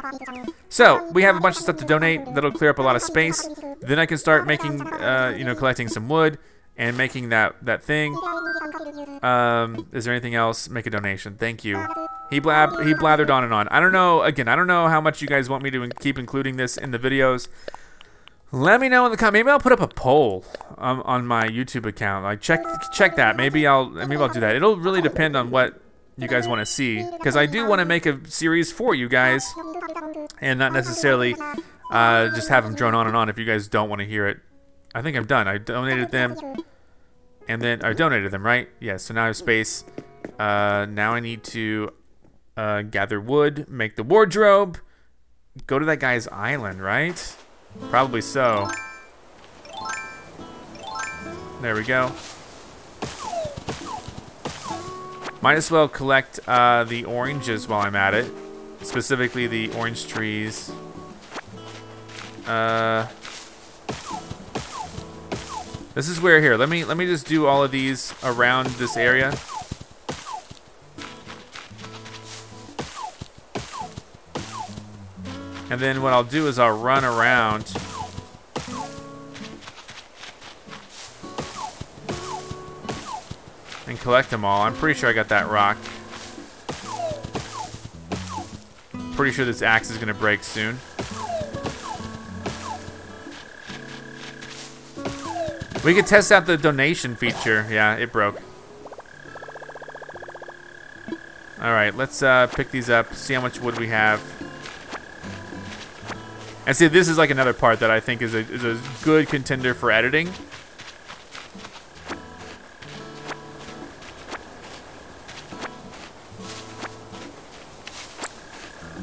So, we have a bunch of stuff to donate. That'll clear up a lot of space. Then I can start making, uh, you know, collecting some wood and making that, that thing. Um, is there anything else? Make a donation. Thank you. He blab he blathered on and on. I don't know. Again, I don't know how much you guys want me to keep including this in the videos. Let me know in the comment. Maybe I'll put up a poll um, on my YouTube account. Like check check that. Maybe I'll maybe I'll do that. It'll really depend on what you guys want to see because I do want to make a series for you guys and not necessarily uh, just have them drone on and on if you guys don't want to hear it. I think I'm done. I donated them and then I donated them, right? Yeah, so now I have space. Uh, now I need to uh, gather wood, make the wardrobe, go to that guy's island, right? Probably so. There we go. Might as well collect uh, the oranges while I'm at it. Specifically the orange trees. Uh, This is where here. Let me let me just do all of these around this area. And then what I'll do is I'll run around. And collect them all. I'm pretty sure I got that rock. Pretty sure this axe is gonna break soon. We could test out the donation feature. Yeah, it broke. Alright, let's uh, pick these up, see how much wood we have. And see, this is like another part that I think is a, is a good contender for editing.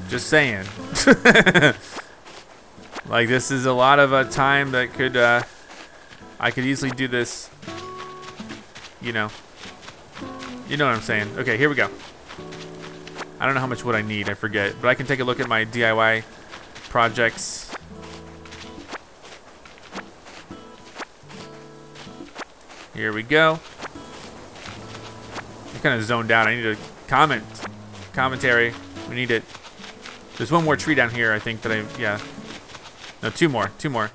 Just saying. (laughs) like, this is a lot of uh, time that could... Uh, I could easily do this, you know. You know what I'm saying. Okay, here we go. I don't know how much wood I need, I forget. But I can take a look at my DIY projects. Here we go. I'm kind of zoned out. I need a comment. Commentary. We need it. There's one more tree down here, I think, that I... Yeah. No, two more. Two more.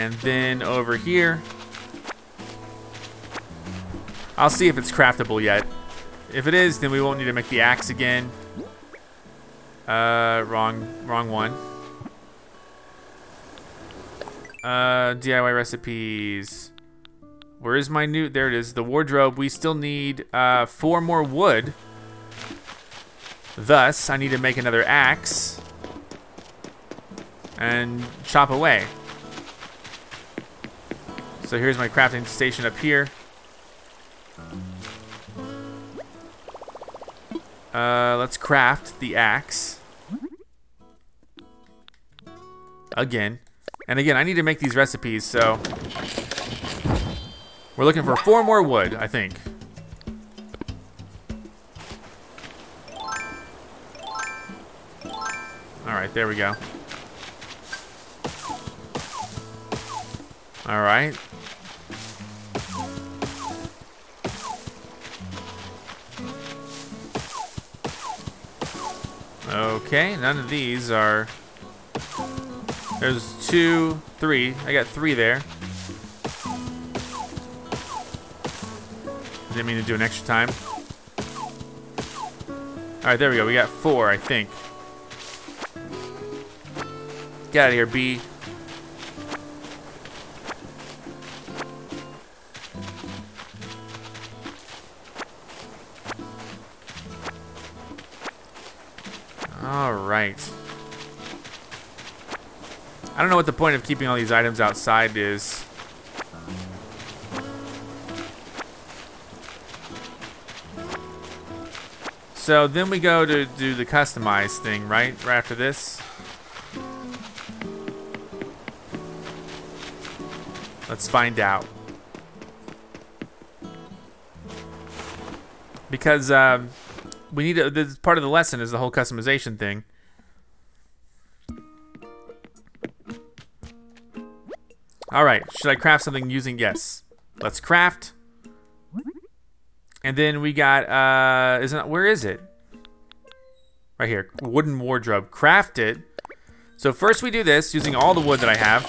And then over here, I'll see if it's craftable yet. If it is, then we won't need to make the axe again. Uh, wrong, wrong one. Uh, DIY recipes. Where is my new, there it is, the wardrobe. We still need uh, four more wood. Thus, I need to make another axe and chop away. So here's my crafting station up here. Uh, let's craft the axe. Again. And again, I need to make these recipes, so... We're looking for four more wood, I think. Alright, there we go. Alright. Okay, none of these are... There's two, three. I got three there. Didn't mean to do an extra time. Alright, there we go. We got four, I think. Get out of here, B. what the point of keeping all these items outside is. So then we go to do the customize thing, right? Right after this. Let's find out. Because um, we need to, this part of the lesson is the whole customization thing. All right, should I craft something using, yes. Let's craft. And then we got, uh, isn't, where is it? Right here, wooden wardrobe, craft it. So first we do this using all the wood that I have.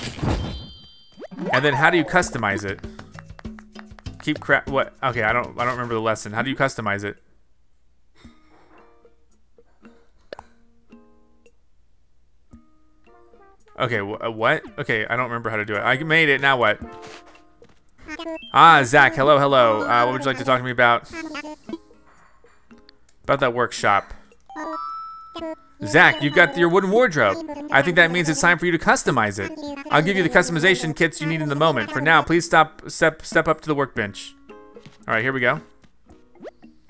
And then how do you customize it? Keep craft, what, okay, I don't, I don't remember the lesson. How do you customize it? Okay, wh uh, what? Okay, I don't remember how to do it. I made it, now what? Ah, Zack, hello, hello. Uh, what would you like to talk to me about? About that workshop. Zack, you've got your wooden wardrobe. I think that means it's time for you to customize it. I'll give you the customization kits you need in the moment. For now, please stop, step, step up to the workbench. All right, here we go.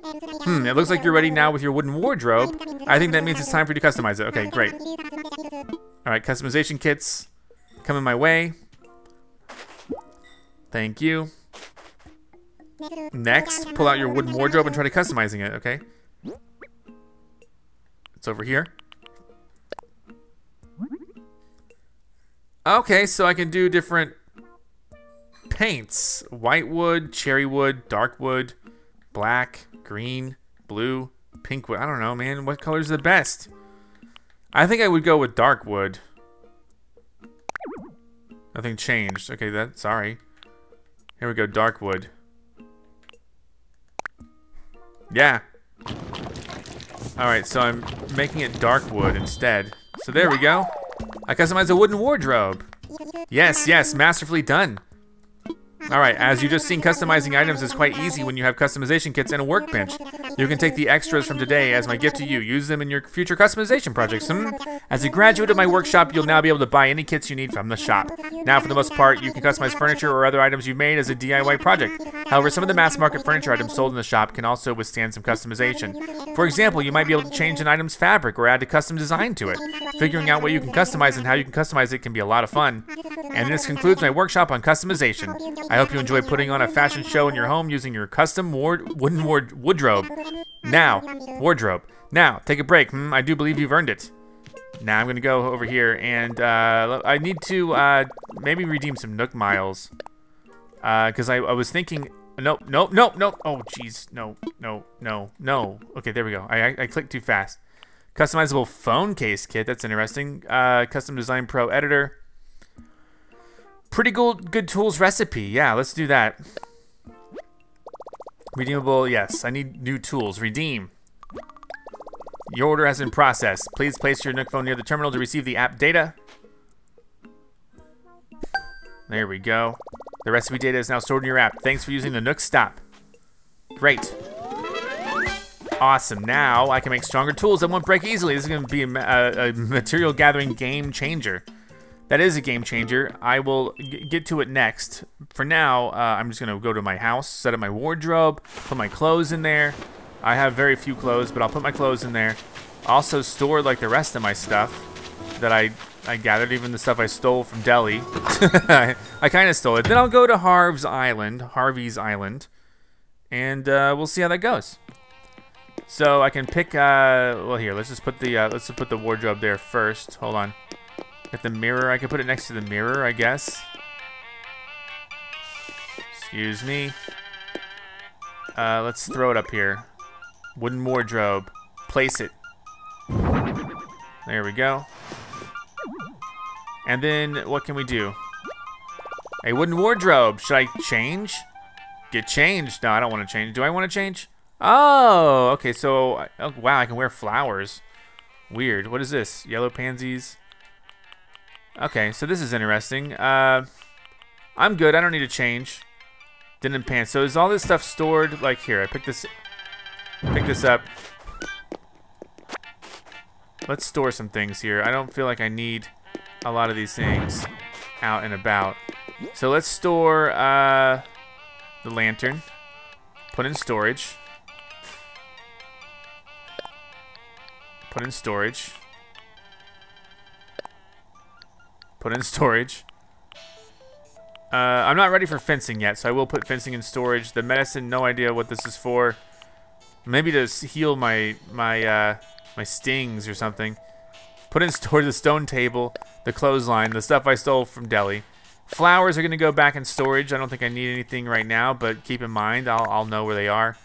Hmm, it looks like you're ready now with your wooden wardrobe. I think that means it's time for you to customize it. Okay, great. All right, customization kits coming my way. Thank you. Next, pull out your wooden wardrobe and try to customizing it, okay? It's over here. Okay, so I can do different paints. White wood, cherry wood, dark wood, black, green, blue, pink wood. I don't know, man. What color's the best? I think I would go with dark wood. Nothing changed. Okay, that sorry. Here we go, dark wood. Yeah. Alright, so I'm making it dark wood instead. So there we go. I customized a wooden wardrobe. Yes, yes, masterfully done. Alright, as you just seen, customizing items is quite easy when you have customization kits and a workbench. You can take the extras from today as my gift to you. Use them in your future customization projects. Hmm? As a graduate of my workshop, you'll now be able to buy any kits you need from the shop. Now, for the most part, you can customize furniture or other items you've made as a DIY project. However, some of the mass market furniture items sold in the shop can also withstand some customization. For example, you might be able to change an item's fabric or add a custom design to it. Figuring out what you can customize and how you can customize it can be a lot of fun. And this concludes my workshop on customization. I hope you enjoy putting on a fashion show in your home using your custom ward wooden ward wardrobe. Now, wardrobe. Now, take a break. Hmm, I do believe you've earned it. Now I'm gonna go over here and uh, I need to uh, maybe redeem some Nook miles. Because uh, I, I was thinking, nope, nope, nope, nope. Oh, jeez, no, no, no, no. Okay, there we go. I, I, I clicked too fast. Customizable phone case kit. That's interesting. Uh, custom design pro editor. Pretty good, good tools recipe. Yeah, let's do that. Redeemable, yes. I need new tools. Redeem. Your order has been processed. Please place your Nook phone near the terminal to receive the app data. There we go. The recipe data is now stored in your app. Thanks for using the Nook Stop. Great. Awesome. Now I can make stronger tools that won't break easily. This is going to be a, a, uh, a, material gathering game changer. That is a game changer. I will get to it next. For now, uh, I'm just going to go to my house, set up my wardrobe, put my clothes in there. I have very few clothes, but I'll put my clothes in there. Also store like the rest of my stuff that I I gathered, even the stuff I stole from Deli. (laughs) I, I kind of stole it. Then I'll go to Harv's Island, Harvey's Island, and uh, we'll see how that goes. So I can pick. Uh, well, here, let's just put the uh, let's just put the wardrobe there first. Hold on. Get the mirror. I can put it next to the mirror, I guess. Excuse me. Uh, let's throw it up here. Wooden wardrobe. Place it. There we go. And then what can we do? A wooden wardrobe. Should I change? Get changed? No, I don't want to change. Do I want to change? Oh, okay. So, oh, wow, I can wear flowers. Weird. What is this? Yellow pansies. Okay, so this is interesting. Uh, I'm good. I don't need to change. Denim pants. So is all this stuff stored? Like here, I pick this, pick this up. Let's store some things here. I don't feel like I need a lot of these things out and about. So let's store uh, the lantern. Put in storage. Put in storage. Put in storage. Uh, I'm not ready for fencing yet, so I will put fencing in storage. The medicine, no idea what this is for. Maybe to heal my my uh, my stings or something. Put in storage the stone table, the clothesline, the stuff I stole from Deli. Flowers are going to go back in storage. I don't think I need anything right now, but keep in mind, I'll, I'll know where they are.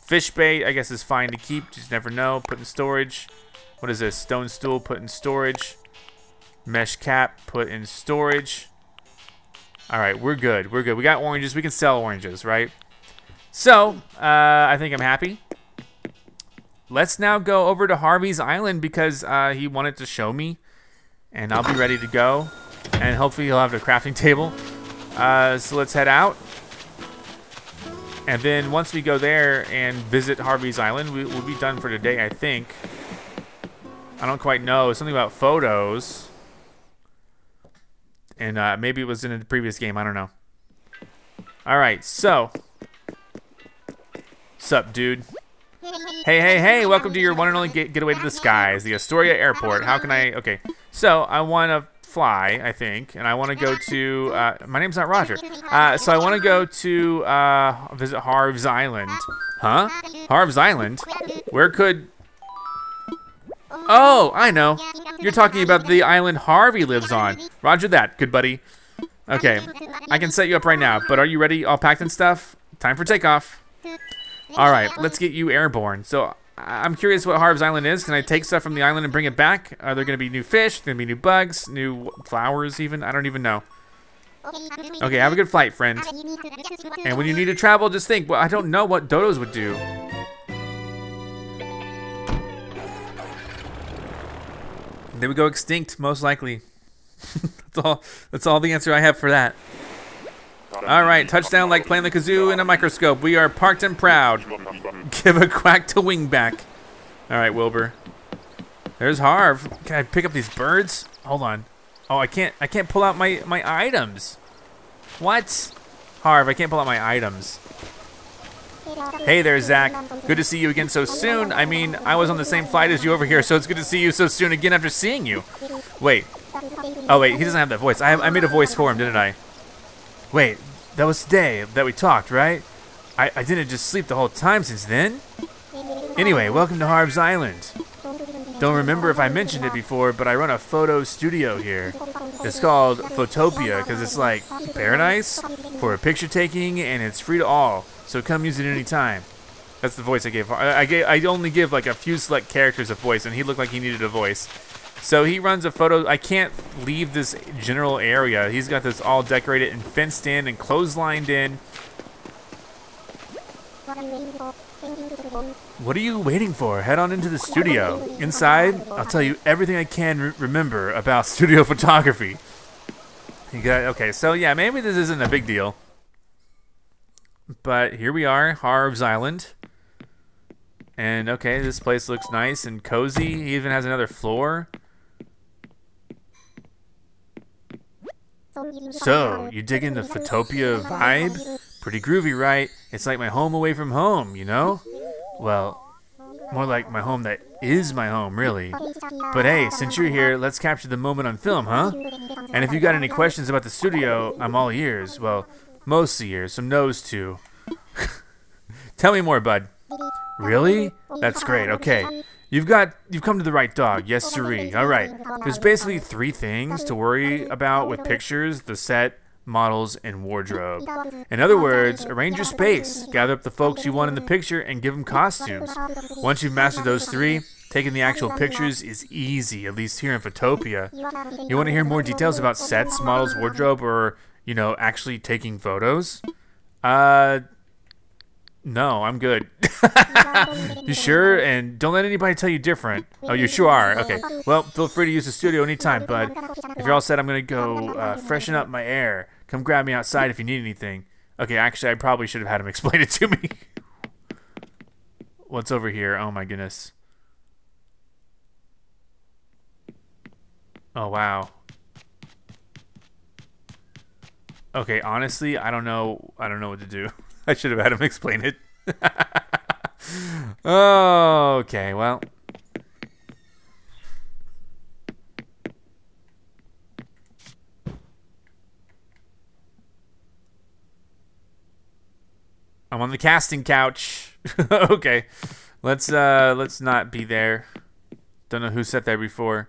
Fish bait, I guess, is fine to keep. Just never know. Put in storage. What is this? Stone stool, put in storage. Mesh cap, put in storage. All right, we're good. We're good. We got oranges. We can sell oranges, right? So, uh, I think I'm happy. Let's now go over to Harvey's Island because uh, he wanted to show me. And I'll be ready to go. And hopefully he'll have a crafting (laughs) table. Uh, so let's head out. And then once we go there and visit Harvey's Island, we, will be done for today, I think. I don't quite know. Something about photos. And uh, maybe it was in a previous game. I don't know. All right, so. Sup, dude? Hey, hey, hey, welcome to your one and only get getaway to the skies, the Astoria Airport. How can I, okay. So, I want to fly, I think, and I want to go to, uh, my name's not Roger. Uh, so I want to go to, uh, visit Harv's Island. Huh? Harv's Island? Where could, Oh, I know. You're talking about the island Harvey lives on. Roger that, good buddy. Okay, I can set you up right now, but are you ready, all packed and stuff? Time for takeoff. All right, let's get you airborne. So I'm curious what Harv's Island is. Can I take stuff from the island and bring it back? Are there going to be new fish? Going to be new bugs? New flowers even? I don't even know. Okay, have a good flight, friend. And when you need to travel, just think, well, I don't know what dodos would do. They would go extinct, most likely. (laughs) that's all. That's all the answer I have for that. All right, touchdown like playing the kazoo in a microscope. We are parked and proud. (laughs) Give a quack to wingback. All right, Wilbur. There's Harv. Can I pick up these birds? Hold on. Oh, I can't. I can't pull out my my items. What? Harv, I can't pull out my items. Hey there, Zack. Good to see you again so soon. I mean, I was on the same flight as you over here, so it's good to see you so soon again after seeing you. Wait. Oh, wait, he doesn't have that voice. I, I made a voice for him, didn't I? Wait, that was today that we talked, right? I, I didn't just sleep the whole time since then. Anyway, welcome to Harv's Island. Don't remember if I mentioned it before, but I run a photo studio here. It's called Photopia because it's like paradise for picture taking and it's free to all. So come use it anytime. That's the voice I gave. I, I, gave, I only give like a few select characters a voice, and he looked like he needed a voice. So he runs a photo. I can't leave this general area. He's got this all decorated and fenced in and clotheslined in. What are you waiting for? Head on into the studio. Inside, I'll tell you everything I can re remember about (laughs) studio photography. You got okay. So yeah, maybe this isn't a big deal. But here we are, Harv's Island. And okay, this place looks nice and cozy. He even has another floor. So, you digging the Photopia vibe? Pretty groovy, right? It's like my home away from home, you know? Well, more like my home that is my home, really. But hey, since you're here, let's capture the moment on film, huh? And if you got any questions about the studio, I'm all ears. Well, Mostly ears, some nose too. (laughs) Tell me more, bud. Really? That's great. Okay. You've got you've come to the right dog. Yes, siree. All right. There's basically three things to worry about with pictures: the set, models, and wardrobe. In other words, arrange your space, gather up the folks you want in the picture, and give them costumes. Once you've mastered those three, taking the actual pictures is easy, at least here in Photopia. You want to hear more details about sets, models, wardrobe, or you know, actually taking photos? Uh, no, I'm good. (laughs) you sure? And don't let anybody tell you different. Oh, you sure are. Okay. Well, feel free to use the studio anytime, bud. If you're all set, I'm gonna go uh, freshen up my air. Come grab me outside if you need anything. Okay, actually, I probably should have had him (laughs) explain it to me. What's over here? Oh my goodness. Oh wow. Okay, honestly, I don't know. I don't know what to do. (laughs) I should have had him explain it. (laughs) okay, well. I'm on the casting couch. (laughs) okay. Let's uh let's not be there. Don't know who sat there before.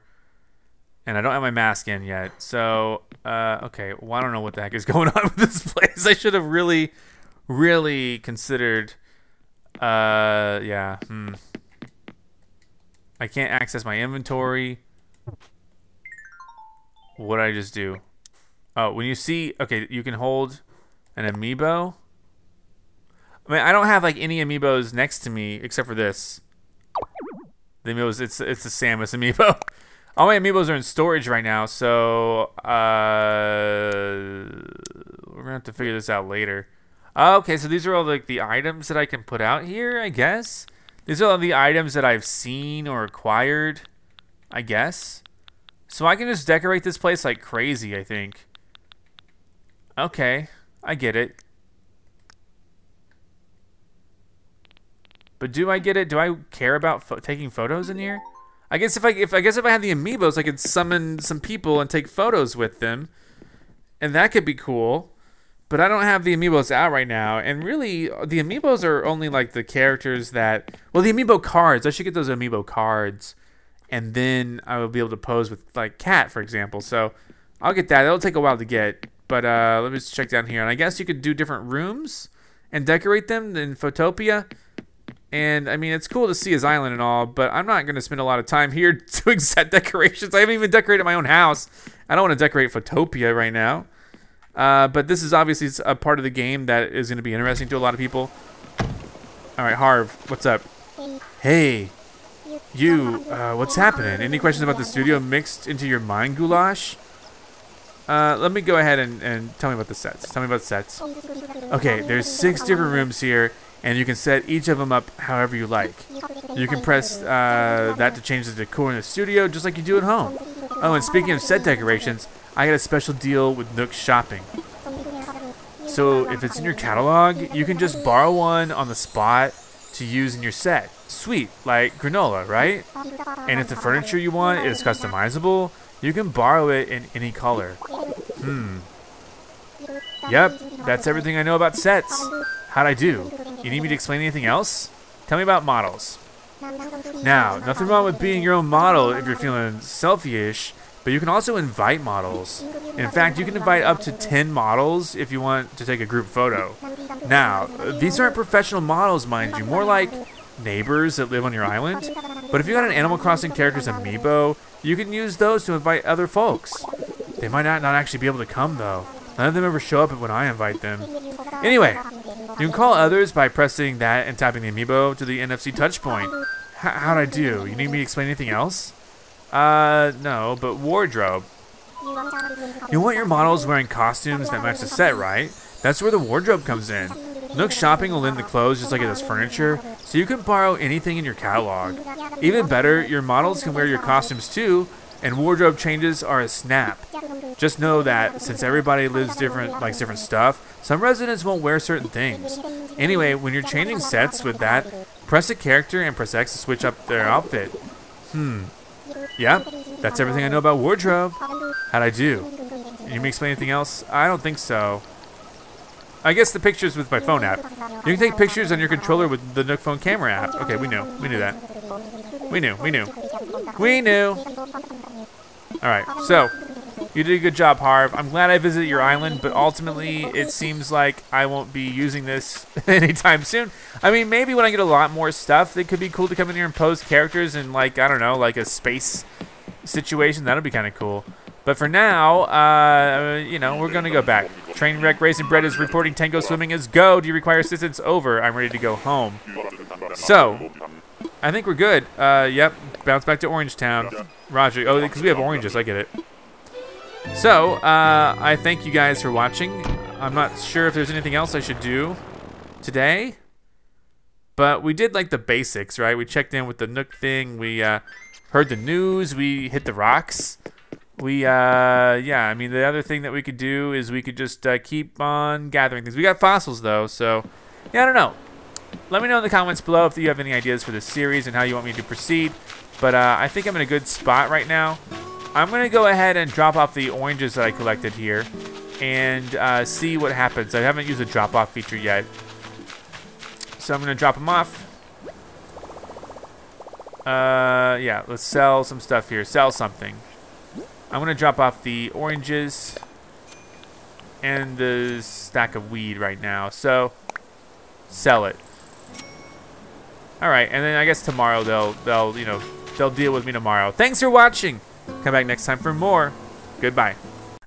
And I don't have my mask in yet. So uh, okay, well, I don't know what the heck is (laughs) going on with this place. I should have really, really considered. Uh, yeah. Hmm. I can't access my inventory. What I just do? Oh, when you see, okay, you can hold an amiibo. I mean, I don't have like any amiibos next to me except for this. The amiibos, it's it's a Samus amiibo. (laughs) All my amiibos are in storage right now, so uh, we're gonna have to figure this out later. okay, so these are all like the items that I can put out here, I guess. These are all the items that I've seen or acquired, I guess. So I can just decorate this place like crazy, I think. Okay, I get it. But do I get it? Do I care about taking photos in here? I guess if I if I guess if I had the amiibos, I could summon some people and take photos with them, and that could be cool. But I don't have the amiibos out right now, and really, the amiibos are only like the characters that. Well, the amiibo cards. I should get those amiibo cards and then I will be able to pose with like cat, for example. So I'll get that. It'll take a while to get, but uh, let me just check down here. And I guess you could do different rooms and decorate them in Photopia. And I mean, it's cool to see his island and all, but I'm not going to spend a lot of time here (laughs) doing set decorations. I haven't even decorated my own house. I don't want to decorate Photopia right now. Uh, but this is obviously a part of the game that is going to be interesting to a lot of people. All right, Harv, what's up? Hey, you, uh, what's happening? Any questions about the studio mixed into your mind, Goulash? Uh, let me go ahead and, and tell me about the sets. Tell me about sets. Okay, there's six different rooms here, and you can set each of them up however you like. You can press uh, that to change the decor in the studio, just like you do at home. Oh, and speaking of set decorations, I got a special deal with Nook Shopping. So if it's in your catalog, you can just borrow one on the spot to use in your set. Sweet, like granola, right? And if the furniture you want is customizable, you can borrow it in any color. Hmm. Yep, that's everything I know about sets. How'd I do? You need me to explain anything else? Tell me about models. Now, nothing wrong with being your own model if you're feeling selfie-ish, but you can also invite models. In fact, you can invite up to 10 models if you want to take a group photo. Now, these aren't professional models, mind you, more like neighbors that live on your island. But if you got an Animal Crossing character's amiibo, you can use those to invite other folks. They might not, not actually be able to come, though. None of them ever show up when I invite them. Anyway, you can call others by pressing that and tapping the amiibo to the NFC touch point. H how'd I do? You need me to explain anything else? Uh, no, but wardrobe. You want your models wearing costumes that match the set, right? That's where the wardrobe comes in. Nook Shopping will lend the clothes just like it does furniture, so you can borrow anything in your catalog. Even better, your models can wear your costumes too, and wardrobe changes are a snap. Just know that since everybody lives different, likes different stuff, some residents won't wear certain things. Anyway, when you're changing sets with that, press a character and press X to switch up their outfit. Hmm. Yeah, that's everything I know about wardrobe. How'd I do? You need explain anything else? I don't think so. I guess the pictures with my phone app. You can take pictures on your controller with the Nook Phone camera app. Okay, we knew. We knew that. We knew. We knew. We knew. Alright, so, you did a good job, Harv. I'm glad I visited your island, but ultimately, it seems like I won't be using this (laughs) anytime soon. I mean, maybe when I get a lot more stuff, it could be cool to come in here and pose characters in, like, I don't know, like a space situation. That would be kind of cool. But for now, uh, you know, we're going to go back. Train wreck Raisin Bread is reporting Tango swimming is go. Do you require assistance? Over. I'm ready to go home. So, I think we're good. Uh, yep, bounce back to Orange Town. Roger. Oh, because we have oranges. I get it. So, uh, I thank you guys for watching. I'm not sure if there's anything else I should do today. But we did like the basics, right? We checked in with the Nook thing. We uh, heard the news. We hit the rocks we uh yeah i mean the other thing that we could do is we could just uh, keep on gathering things. We got fossils though so yeah i don't know. Let me know in the comments below if you have any ideas for this series and how you want me to proceed but uh, i think i'm in a good spot right now. I'm gonna go ahead and drop off the oranges that i collected here and uh, see what happens. I haven't used the drop off feature yet so i'm gonna drop them off. Uh yeah let's sell some stuff here. Sell something I'm going to drop off the oranges and the stack of weed right now. So, sell it. All right, and then I guess tomorrow they'll they'll you know they'll deal with me tomorrow. Thanks for watching. Come back next time for more. Goodbye.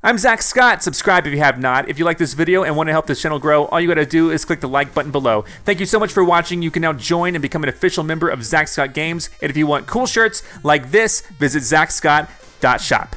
I'm Zack Scott. Subscribe if you have not. If you like this video and want to help this channel grow, all you gotta do is click the like button below. Thank you so much for watching. You can now join and become an official member of Zack Scott Games. And if you want cool shirts like this, visit zackscott.shop.